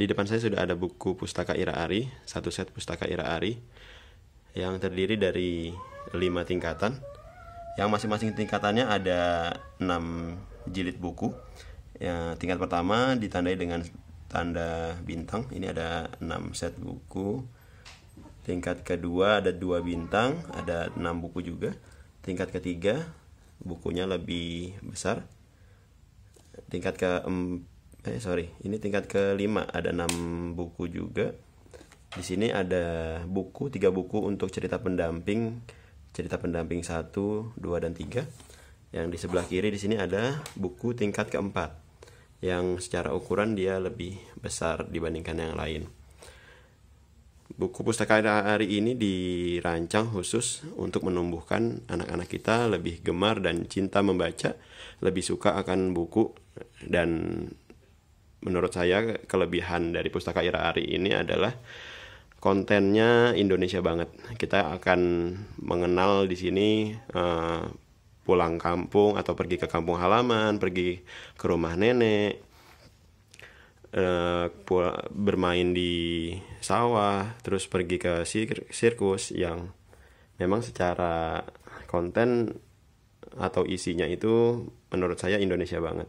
di depan saya sudah ada buku Pustaka Ira Ari, satu set Pustaka Ira Ari yang terdiri dari lima tingkatan. Yang masing-masing tingkatannya ada enam jilid buku. Ya, tingkat pertama ditandai dengan tanda bintang. Ini ada enam set buku. Tingkat kedua ada dua bintang, ada enam buku juga. Tingkat ketiga bukunya lebih besar. Tingkat ke eh sorry, ini tingkat kelima ada enam buku juga. Di sini ada buku, tiga buku untuk cerita pendamping, cerita pendamping satu, dua dan tiga. Yang di sebelah kiri di sini ada buku tingkat keempat, yang secara ukuran dia lebih besar dibandingkan yang lain. Buku pustaka hari ini dirancang khusus untuk menumbuhkan anak-anak kita lebih gemar dan cinta membaca, lebih suka akan buku dan menurut saya kelebihan dari pustaka Ira Ari ini adalah kontennya Indonesia banget. Kita akan mengenal di sini uh, pulang kampung atau pergi ke kampung halaman, pergi ke rumah nenek, uh, bermain di sawah, terus pergi ke sir sirkus yang memang secara konten atau isinya itu menurut saya Indonesia banget.